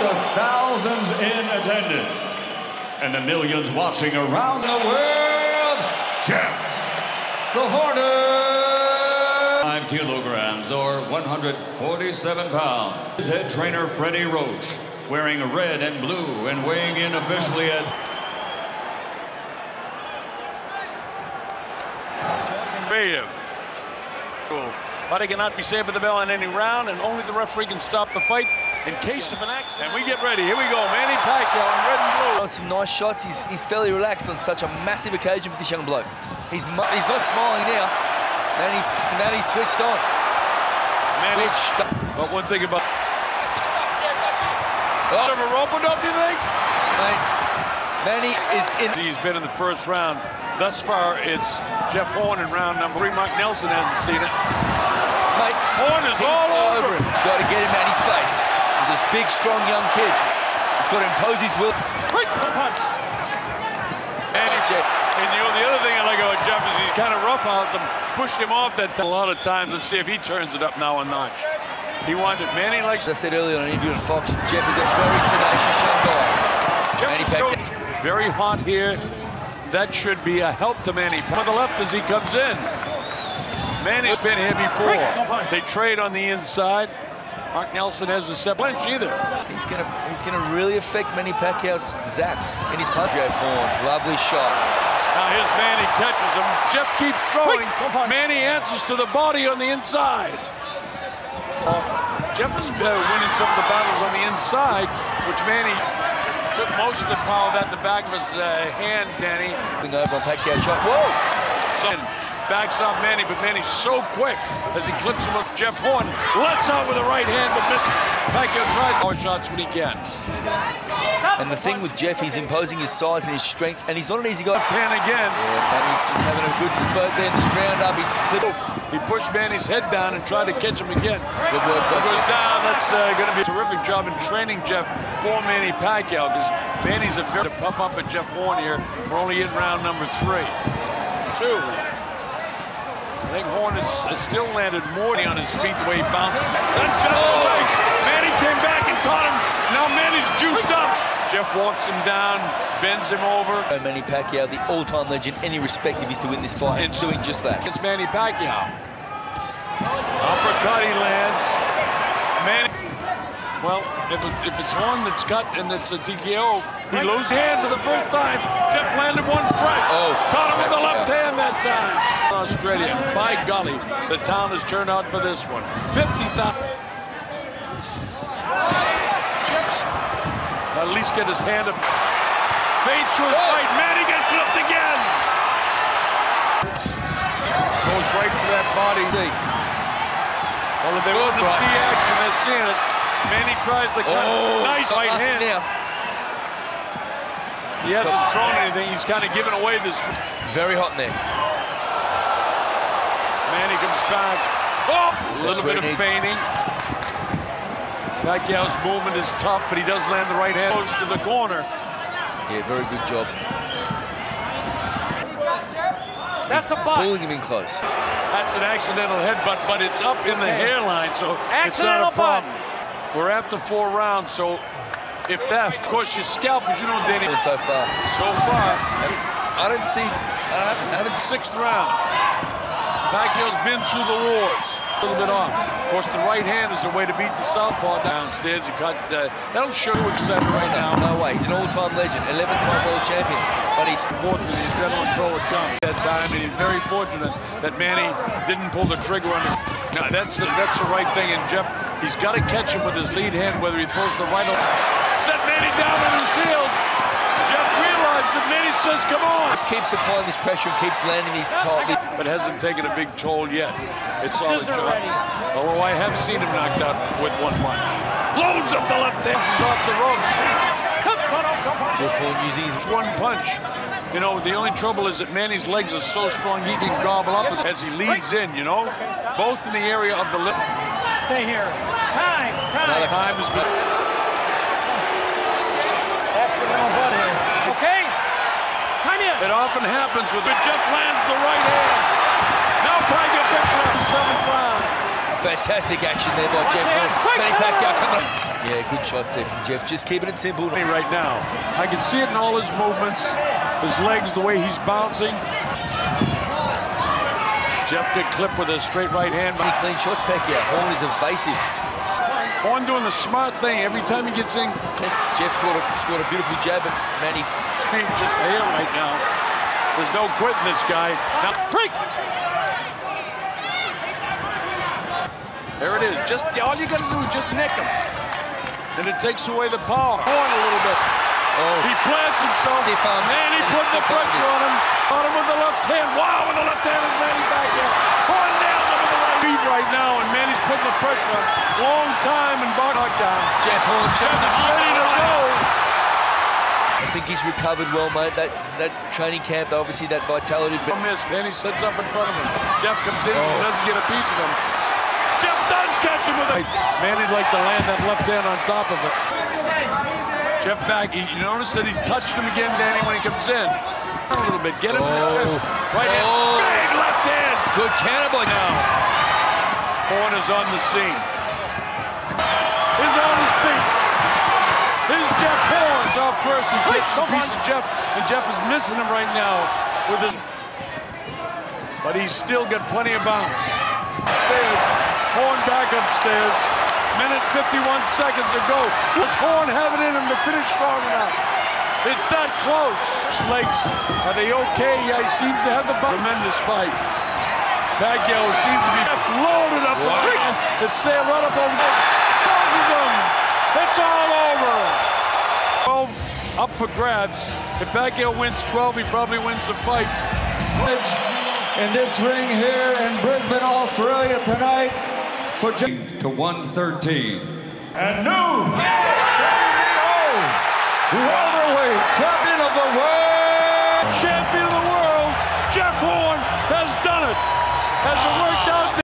the thousands in attendance and the millions watching around the world, Jeff the Hornet. Five kilograms or 147 pounds. His head trainer Freddie Roach, wearing red and blue and weighing in officially at creative. But he cannot be saved by the bell in any round, and only the referee can stop the fight in case of an accident. And we get ready. Here we go. Manny Pacquiao in red and blue. On some nice shots. He's, he's fairly relaxed on such a massive occasion for this young bloke. He's he's not smiling now. Man, he's man, he's switched on. Manny, Which- but one thing about Oh, ever opened up, you think? mate, Manny is in. He's been in the first round. Thus far, it's Jeff Horn in round number three. Mike Nelson hasn't seen it. Mate, Horn is he's all over him. He's got to get him out his face. He's this big, strong young kid. He's got to impose his will. And, he, Jeff. and you know, the other thing I like about Jeff is he's kind of rough roughhoused him, pushed him off that a lot of times. Let's see if he turns it up now a notch. He wanted Manny likes As I said earlier on an interview on Fox, Jeff is a very tenacious young guy. Manny Pacquiao. Very hot here. That should be a help to Manny. On the left as he comes in. Manny's been here before. They trade on the inside. Mark Nelson has a set punch either. He's gonna he's gonna really affect Manny Pacquiao's zap in his punch. form. Lovely shot. Now here's Manny catches him. Jeff keeps throwing. Manny answers to the body on the inside. Uh, Jeff is uh, winning some of the battles on the inside, which Manny took most of the power of that in the back of his uh, hand, Danny. Over on Pacquiao's shot. Whoa! Son backs off Manny, but Manny's so quick as he clips him with Jeff Horn. Lets out with the right hand, but misses. Pacquiao tries more shots when he can. And the thing with Jeff, he's imposing his size and his strength, and he's not an easy guy. Ten again. Yeah, Manny's just having a good spurt there in this roundup. He's. He pushed Manny's head down and tried to catch him again. Good work goes down. That's uh, going to be a terrific job in training Jeff for Manny Pacquiao because Manny's a very to pump up at Jeff Horn here. We're only in round number three. Two. I think Horn has, has still landed Morty on his feet the way he bounces. That's just the legs. Manny came back and caught him. Now Manny's juiced up. Jeff walks him down, bends him over. Manny Pacquiao, the all-time legend, any respect if he's to win this fight. He's It's- doing just that. It's Manny Pacquiao. Uppercut he lands. Manny. Well, if, it, if it's one that's cut and it's a TKO, he loses hand for the first time. Jeff landed one front. Oh. Caught him with the left hand that time. Australia. By golly, the town has turned out for this one. 50,000. Jeff's at least get his hand up. Fades to his oh. right. Manny gets clipped again. Goes right for that body. See, Well, if they want to see action, they're seeing it. Manny tries the cut. Oh, nice right hand. now. He hasn't thrown anything. He's kind of given away this. Very hot in there. Manny comes back. Oh, a little bit of he needs- feigning. Pacquiao's movement is tough, but he does land the right hand. close to the corner. Yeah, very good job. That's a butt. Pulling him in close. That's an accidental headbutt, but it's up in the hairline, so it's not a problem. We're after four rounds, so if that, of course, your scalp, as you know, Danny, And so far. so far, And I didn't see. I haven't, I haven't seen. sixth round. Pacquiao's been through the wars. A little bit on. Of course, the right hand is the way to beat the southpaw downstairs. You cut. Uh, that'll show you excited right now. No way. He's an all-time legend, 11-time world champion. But he's Fortunate the adrenaline throw would come that time, and he's very fortunate that Manny didn't pull the trigger on his. No, that's the, that's the right thing. And Jeff, he's got to catch him with his lead hand, whether he throws the right or. Set Manny down on his heels. Jeff realizes that Manny says, "Come on." keeps applying this pressure and keeps landing these tight. but hasn't taken a big toll yet. It's solid job. ready. Although I have seen him knocked out with one punch. Loads up the left hand, off the ropes. Jeff Horn using his one punch. You know, the only trouble is that Manny's legs are so strong he can gobble up as, he leads in, you know? Both in the area of the lip. Stay here. Time, time. Time has been. Accidental butt here. Okay. Time in. It often happens with it. Jeff lands the right hand. Now Pacquiao picks it up the seventh round. Fantastic action there by Jeff Horn. Horn. Manny Manny Pacquiao coming up. Yeah, good shots there from Jeff. Just keeping it simple. right now. I can see it in all his movements, his legs, the way he's bouncing. Jeff get clip with a straight right hand. Many clean shots, Pacquiao. Horn is evasive. Horn doing the smart thing. Every time he gets in, Jeff scored a, scored a beautiful jab, but Manny speed just here right now. There's no quitting this guy. Now, Break. there it is. Just all you got to do is just nick him, and it takes away the power. Horn a little bit. Oh, He plants himself. Armed. And he And the pressure on him. Got him with the left hand. Wow, with the left hand is Manny back Horn nails him with the right now, and Manny's putting the pressure on. Long time and Bart down. Jeff Horn showing the heart. Ready to go. I think he's recovered well, mate. That that training camp, obviously, that vitality. A miss. Manny sets up in front of him. Jeff comes in and Oh. doesn't get a piece of him. Jeff does catch him with a. Manny'd like to land that left hand on top of it. Jeff back. You you notice that he's touched him again, Danny, when he comes in. A little bit. Get him. Oh. Right hand. Oh. Big left hand. Good counter by Now, Horn is on the scene. He's on his feet. Here's Jeff Horn. He's out first. He takes a piece of Jeff, and Jeff is missing him right now with his. But he's still got plenty of bounce. Stairs. Horn back upstairs. Minute 51 seconds to go. Does Horn have it in him to finish strong enough? It's that close. Legs, are they okay? Yeah, he seems to have the bu- tremendous fight. Pacquiao seems to be loaded up. Wow. Right. It's sailed right up over there. Both of them. It's all over. 12 up for grabs. If Pacquiao wins 12, he probably wins the fight. In this ring here in Brisbane, Australia tonight for J- to 113. And new WBO welterweight champion of the world. Champion of the world, Jeff Horn has done it. Has it worked out?